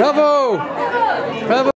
Bravo! Bravo!